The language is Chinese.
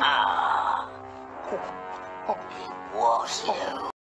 啊，我是